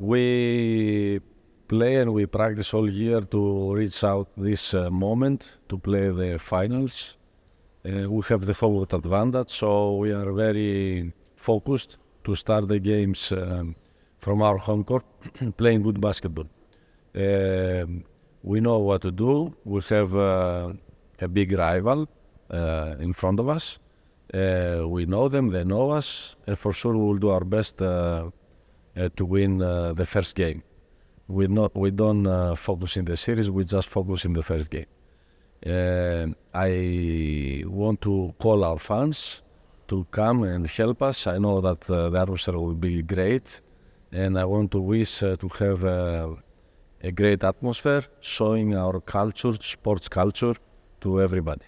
we play and we practice all year to reach out this uh, moment to play the finals. Uh, we have the home advantage, so we are very focused to start the games um, from our home court, playing good basketball. Um, we know what to do. We have uh, a big rival uh, in front of us. Uh, we know them, they know us, and for sure we will do our best to win uh, the first game. We not we don't uh, focus in the series. We just focus in the first game. Uh, I want to call our fans to come and help us. I know that uh, the atmosphere will be great, and I want to wish uh, to have uh, a great atmosphere, showing our culture, sports culture, to everybody.